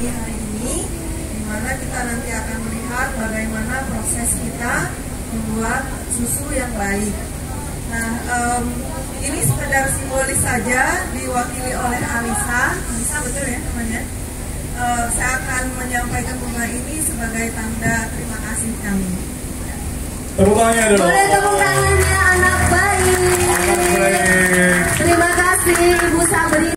pagi hari ini di mana kita nanti akan melihat bagaimana proses kita membuat susu yang baik. Nah, um, ini sekedar simbolis saja diwakili oleh Alisa. Alisa betul ya namanya? Uh, saya akan menyampaikan bunga ini sebagai tanda terima kasih kami. Tepuk tangannya dong. Boleh tepuk tangannya anak baik. Terima kasih Ibu Sabri.